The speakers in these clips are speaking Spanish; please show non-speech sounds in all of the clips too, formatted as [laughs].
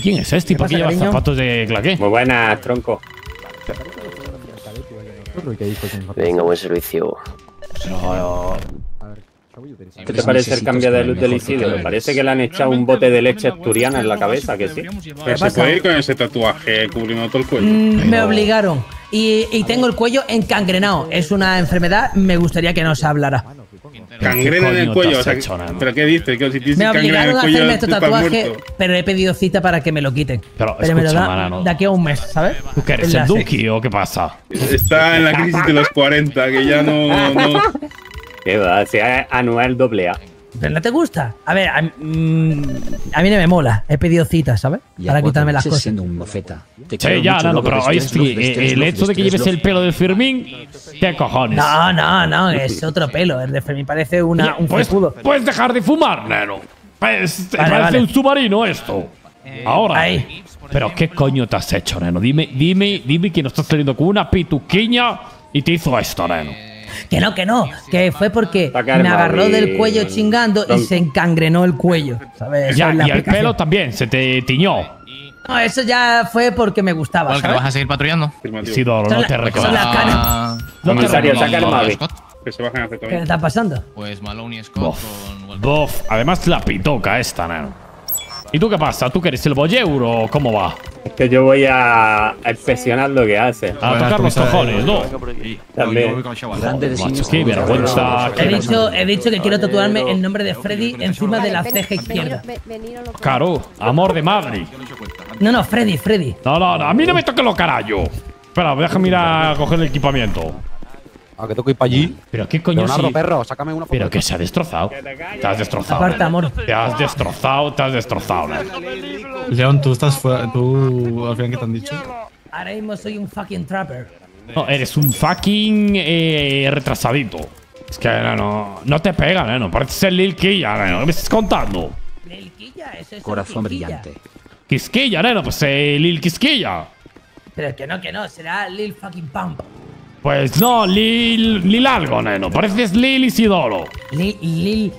¿Quién es este? ¿Qué ¿Por qué lleva cariño? zapatos de claqué? Muy buenas, tronco. Venga, buen servicio. ¿Qué te parece el cambio de luz del Isidro? Me parece que le han echado un bote de leche asturiana en la cabeza, que sí. Pero se puede ir con ese tatuaje cubriendo todo el cuello. Mm, me obligaron. Y, y tengo el cuello encangrenado. Es una enfermedad, me gustaría que no se hablara. Cangrena en el cuello. O sea, hecho? ¿Pero qué dices? Que si tienes Me obligaron a hacerme este estás tatuaje, muerto. pero he pedido cita para que me lo quiten. Pero, me lo escucha, da manano. de aquí a un mes, ¿sabes? ¿Tú qué eres, el Duki o qué pasa? Está en la crisis de los 40, que ya no. no ¿Qué va? Si es anual doble A. ¿Pero no te gusta? A ver, a, a mí no me mola. He pedido citas, ¿sabes? Para quitarme las cosas. siendo un mofeta. Te Sí, quiero ya, loco, pero oye, eh, el hecho de que lleves el pelo del Fermín, ¿qué cojones? No, no, no, es otro pelo. El de Fermín parece una, un ¿Puedes, fecudo. puedes dejar de fumar, Nano. Pues, Vale, parece vale. un submarino esto. Ahora. Ahí. Pero ¿qué coño te has hecho, Neno? Dime, dime, dime que no estás saliendo con una pituquiña y te hizo esto, Neno. Que no, que no, que fue porque me agarró del cuello chingando y se encangrenó el cuello. ¿sabes? Ya, y el pelo también, se te tiñó. No, eso ya fue porque me gustaba. ¿Cuál que ¿sabes? vas a seguir patrullando? Son no son las canas. Ah, No te Comisario, reconozco. saca el. Que se bajen ¿Qué le también. está pasando? Pues Malone y Scott Bof. con. Bof, además la pitoca esta, Neno. ¿Y tú qué pasa? ¿Tú que eres el boyeuro o cómo va? Es que yo voy a, a inspeccionar lo que hace. A tocar los cojones, ¿no? También. Grande de sí Macho, mismo. qué vergüenza. He dicho, he dicho que quiero tatuarme el nombre de Freddy encima de la ceja izquierda. Caro, amor de madre. No, no, Freddy, Freddy. No, no, no, a mí no me toques lo carajo. Espera, déjame ir a coger el equipamiento. ¿A que tengo que ir para allí? Pero qué coño Leonardo, si- perro, sácame una. Pero que se ha destrozado. Te has destrozado. Aparta, amor. Te has destrozado, te has destrozado. León, tú estás fuera. ¿Tú al final qué te han dicho? Ahora mismo soy un fucking trapper. No, eres un fucking eh, retrasadito. Es que, no, no te pega, neno. Pareces el Lil Quilla, neno. ¿Qué me estás contando? Lilquilla, eso es Corazón brillante. Quisquilla, neno. Pues eh, Lil Quisquilla. Pero que no, que no, será Lil fucking Pump. Pues no, Lil, Lil algo, neno. Pareces Lil Isidoro. Lil, Lil,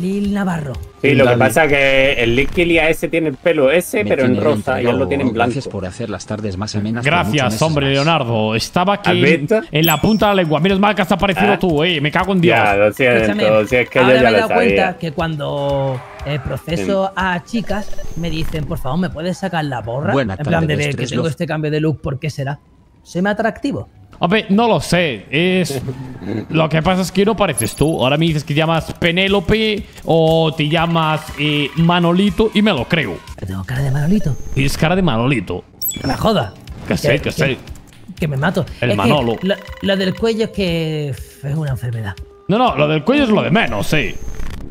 Lil Navarro. Sí, lo que pasa es que el Liquilia ese tiene el pelo ese, Me pero en rosa, y él lo tiene en blanco. Gracias por hacer las tardes más amenas. Gracias, hombre, más. Leonardo. Estaba aquí ¿Has en, en la punta de la lengua. Menos mal que has aparecido ¿Ah? tú, eh. Me cago en Dios. Ya, lo siento, Escúchame, si es que ahora yo ya me he dado cuenta sabía. que cuando eh, proceso a chicas me dicen, por favor, ¿me puedes sacar la borra? Buena en plan tarde, de ver que tengo este cambio de look, ¿por qué será? ¿Soy más atractivo? Hombre, no lo sé. Es. [laughs] Lo que pasa es que no pareces tú. Ahora me dices que te llamas Penélope o te llamas eh, Manolito y me lo creo. Tengo cara de Manolito. Tienes cara de Manolito. Que me joda. Que sé, que sé. Que me mato. El Es que Manolo. Lo, lo del cuello es que es una enfermedad. No, no, lo del cuello es lo de menos, sí.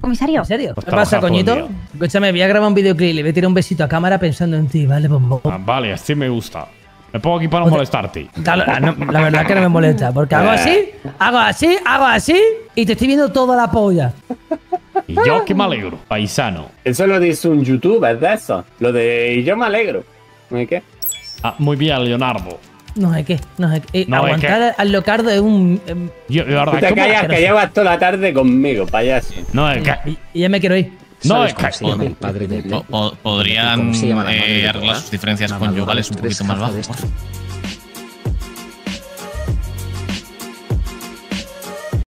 Comisario. ¿En serio? Pues ¿Qué pasa, coñito? Escúchame, voy a grabar un videoclip y le voy a tirar un besito a cámara pensando en ti, ¿vale? Bombo. Ah, vale, así me gusta. Me pongo aquí para no molestarte. Dale, ah, no, la verdad que no me molesta, porque hago así, hago así, hago así y te estoy viendo toda la polla. Y yo que me alegro, paisano. Eso lo dice un youtuber de eso. Lo de y yo me alegro. ¿Y qué? Ah, muy bien, Leonardo. No sé qué, no sé qué. Eh, No, es aguantar al locardo es un. em, Yo, Tú verdad, te ¿cómo- callas que llevas toda la tarde conmigo, payaso. No, es que. y, y ya me quiero ir. No, ¿Sabes es cómo que. se llama el padre de podrían ¿Cómo se llama la madre eh, de arreglar sus diferencias de conyugales un poquito más bajo.